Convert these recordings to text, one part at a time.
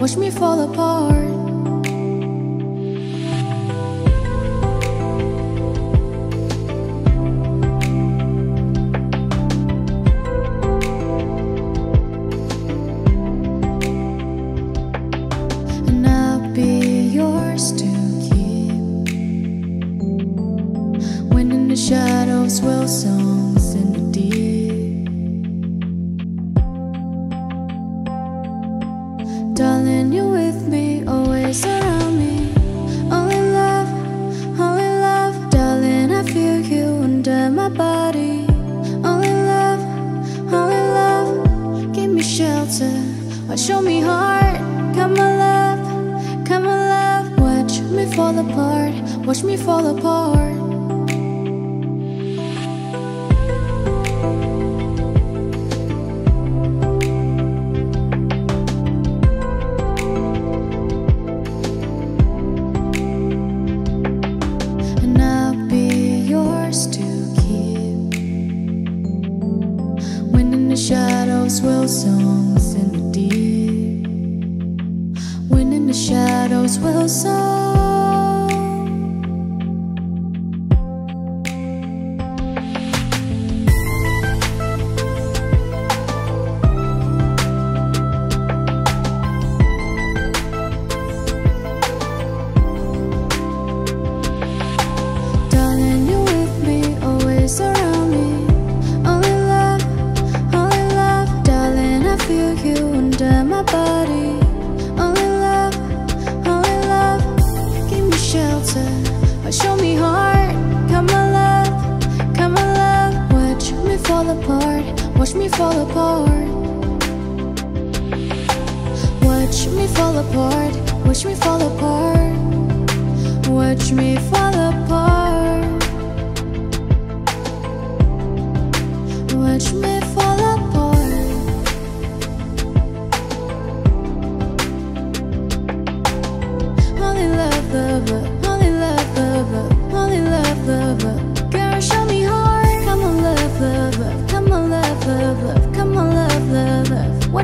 watch me fall apart.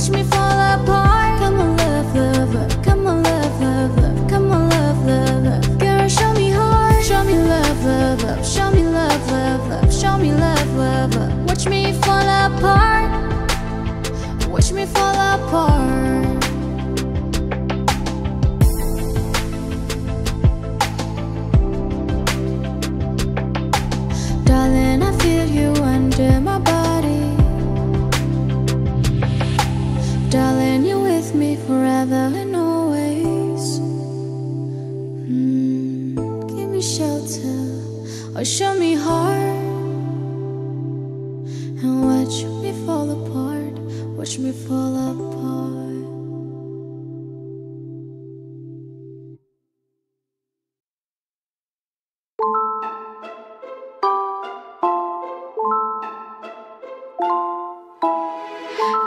touch me. me shelter or show me heart and watch me fall apart watch me fall apart.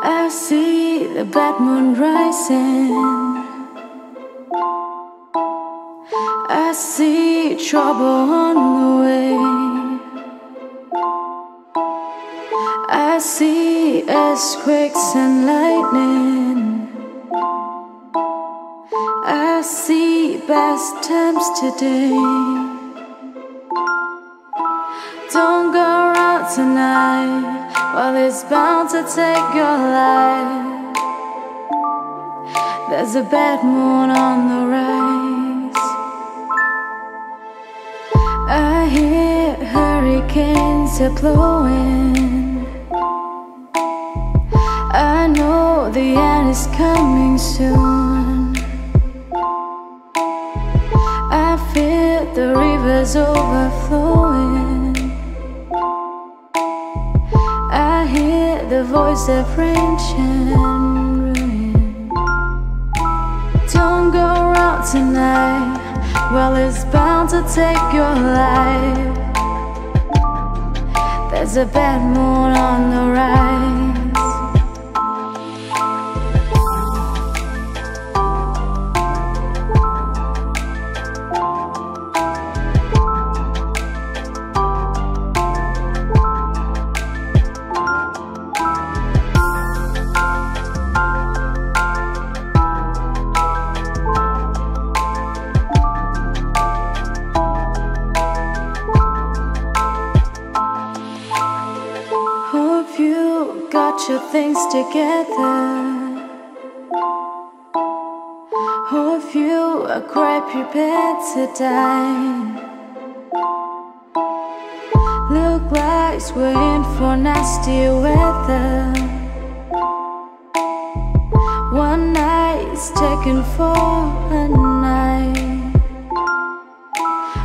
I see the bad moon rising. trouble on the way. I see earthquakes and lightning. I see best times today. Don't go around tonight while well, it's bound to take your life. There's a bad moon on the rise. hurricanes are blowing. I know the end is coming soon. I feel the rivers overflowing. I hear the voice of ancient ruin. Don't go around tonight. Well, it's bound to take your life. There's a bad moon on the rise. Together. Hope you are quite prepared to die. Look like we're in for nasty weather. One night is taken for a night.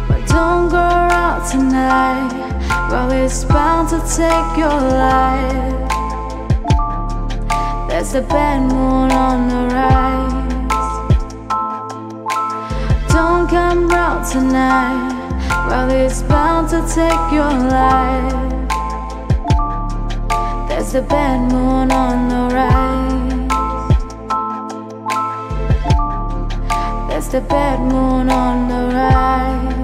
But don't go out tonight. Well, it's bound to take your life. There's a bad moon on the rise. Don't come round tonight. Well, it's bound to take your life. There's a bad moon on the rise. There's the bad moon on the rise.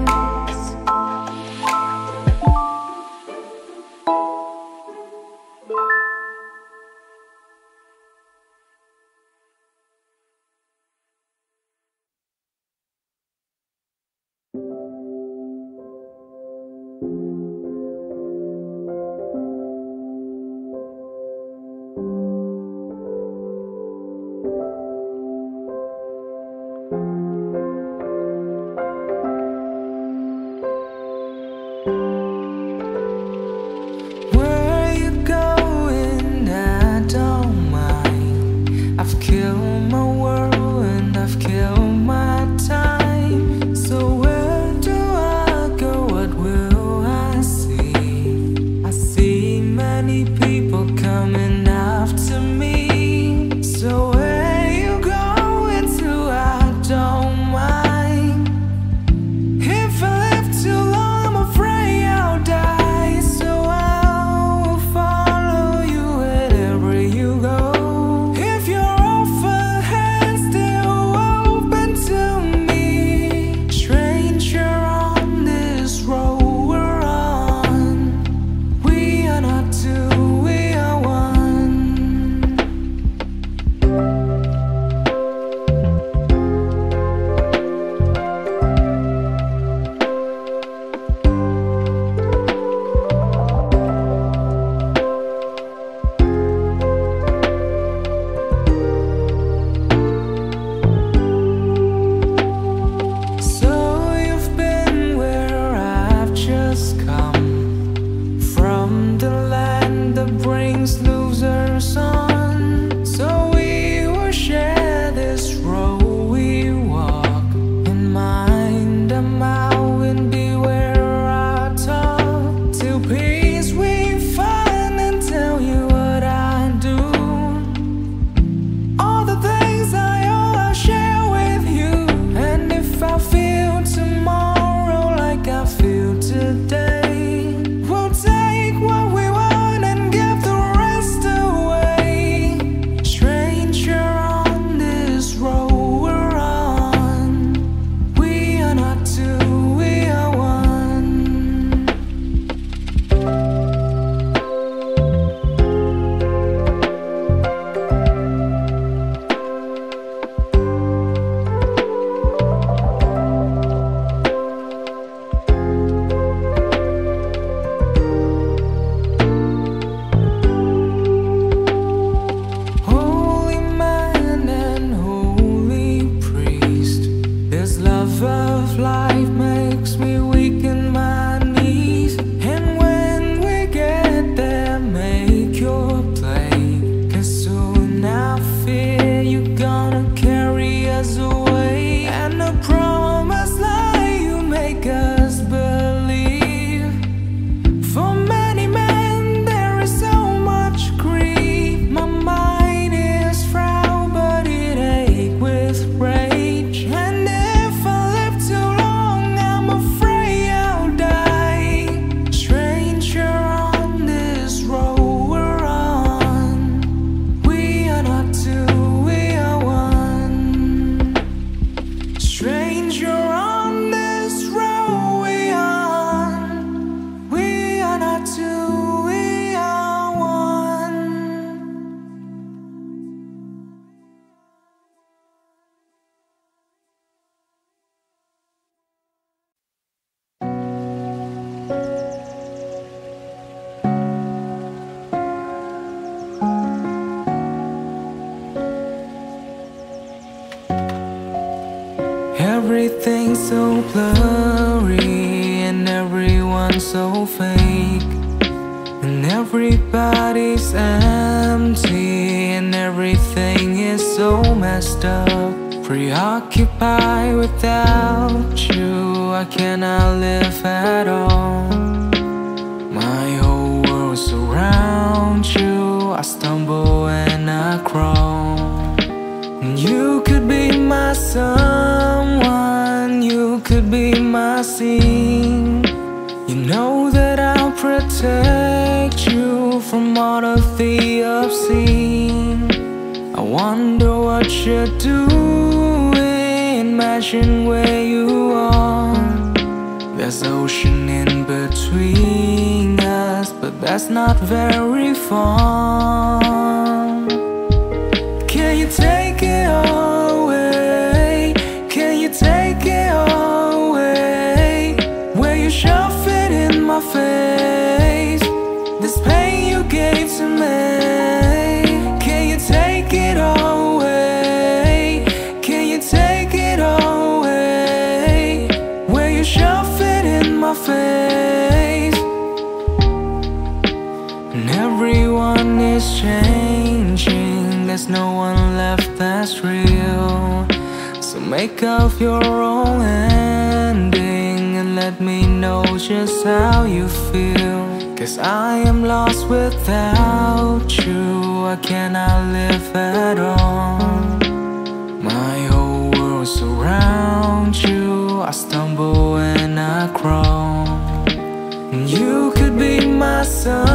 So blurry and everyone's so fake. And everybody's empty and everything is so messed up. Preoccupied without you, I cannot live at all. My whole world's around you, I stumble and I crawl. And you could be my be my scene. You know that I'll protect you from all of the obscene. I wonder what you're doing, imagine where you are. There's ocean in between us, but that's not very far. Can you take it away? Pain you gave to me. Can you take it away? Can you take it away? Where you shove it in my face? And everyone is changing, there's no one left that's real. So make up your own ending and let me know just how you feel. Cause I am lost without you, I cannot live at all. My whole world's around you, I stumble and I crawl. You could be my someone,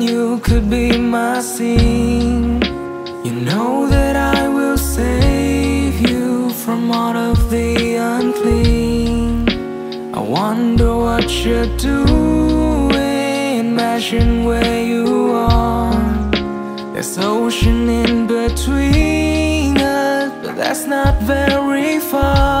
you could be my scene. You know that I will save you from all of the unclean. I wonder what you're doing, imagine where you are. There's ocean in between us, but that's not very far.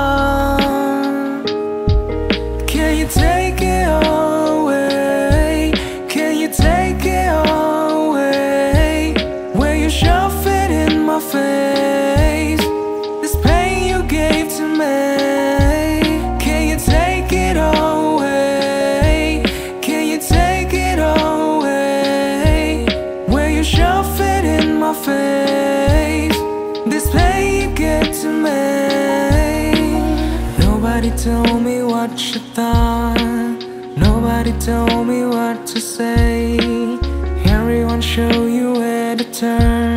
Where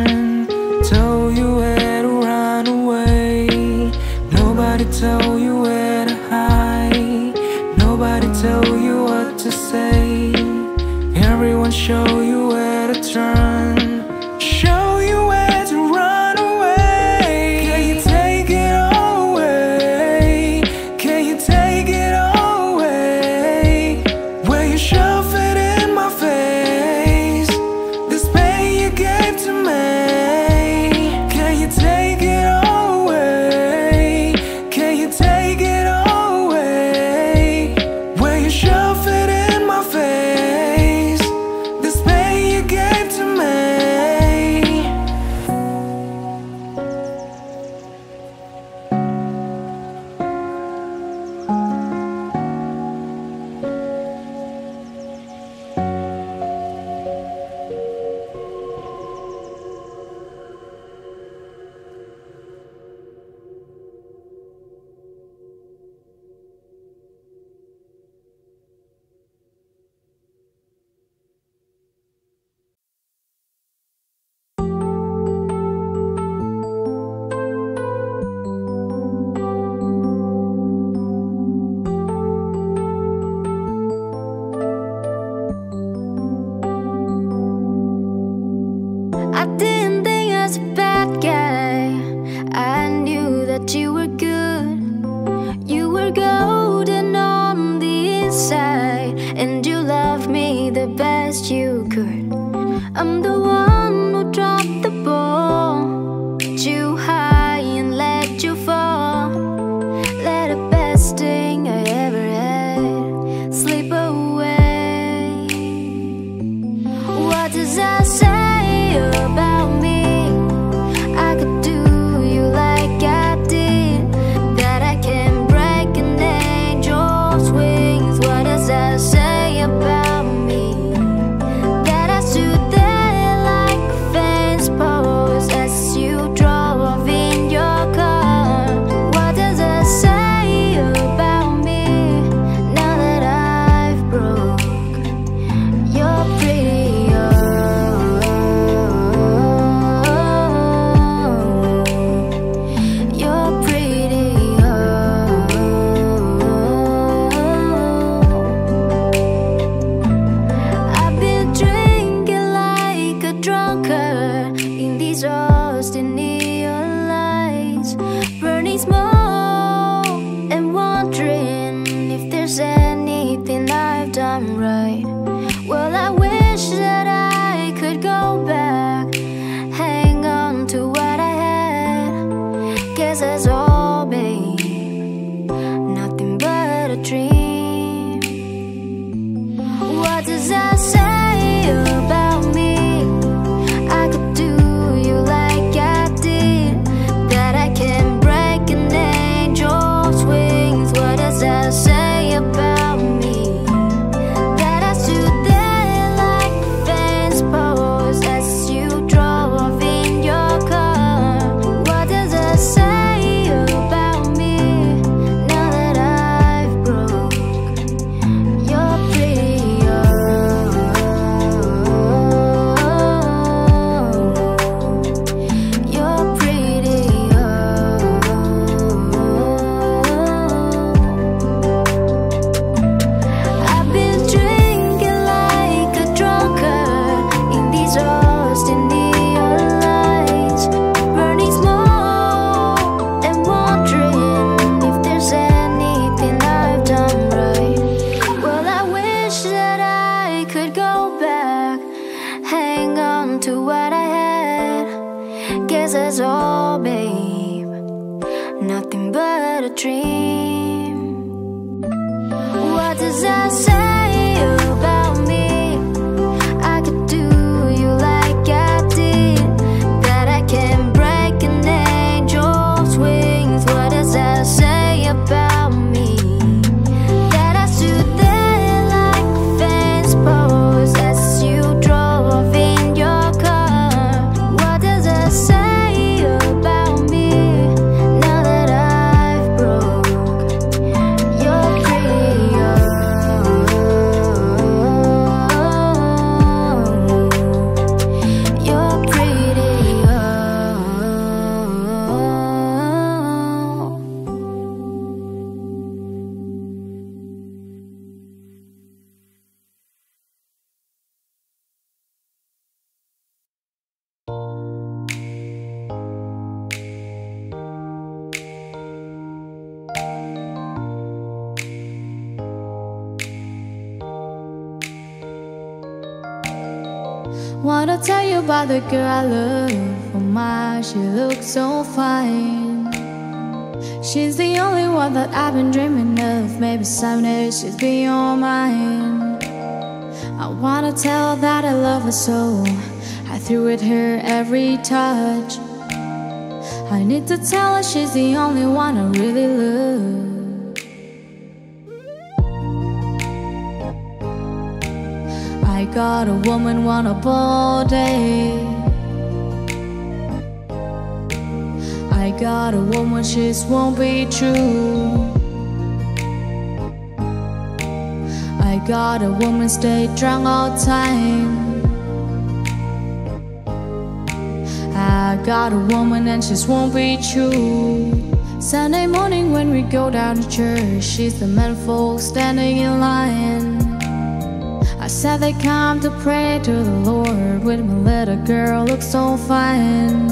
anything I've done right. Well, I wish that dream. About the girl I love. Oh my, she looks so fine. She's the only one that I've been dreaming of. Maybe someday she'll be your mine. I wanna tell her that I love her so. I threw at her every touch. I need to tell her she's the only one I really love. I got a woman want a ball day. I got a woman, she just won't be true. I got a woman, stay drunk all time. I got a woman, and she won't be true. Sunday morning when we go down to church, she's the man folk standing in line. Said they come to pray to the Lord with my little girl look so fine.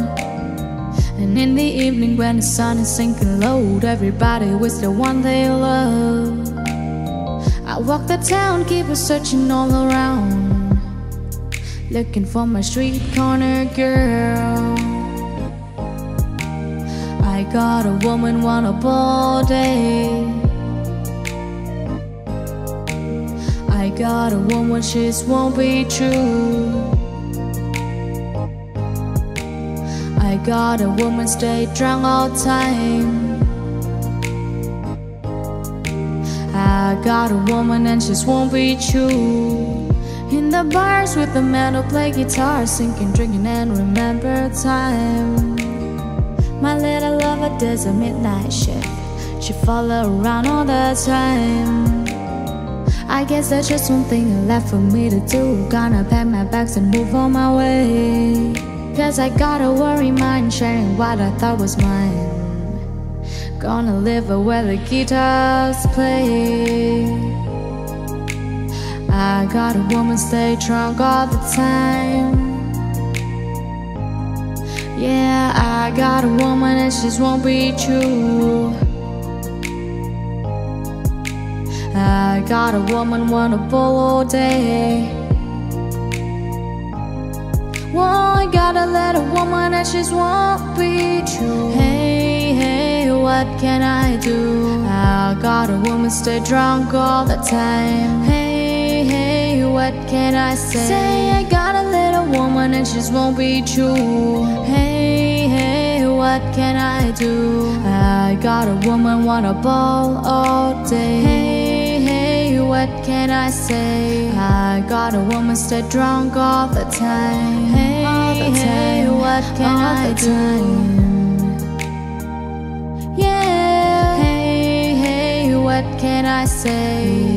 And in the evening when the sun is sinking low, everybody with the one they love. I walk the town, keep on searching all around, looking for my street corner girl. I got a woman want a all day. I got a woman, she won't be true. I got a woman, stay drunk all time. I got a woman, and she won't be true. In the bars with the man who play guitar, singing, drinking, and remember time. My little lover does a midnight shift. She follow around all the time. I guess there's just one thing left for me to do. Gonna pack my bags and move on my way. Cause I got a worry mind sharing what I thought was mine. Gonna live where the guitars play. I got a woman stay drunk all the time. Yeah, I got a woman and she won't be true. I got a woman wanna ball all day. Well, I got a little woman and she won't be true. Hey, hey, what can I do? I got a woman stay drunk all the time. Hey, hey, what can I say? Say I got a little woman and she won't be true. Hey, hey, what can I do? I got a woman wanna ball all day. What can I say? I got a woman stay drunk all the time. Hey, All the hey, time. what can All I do? Yeah. Hey, hey, what can I say?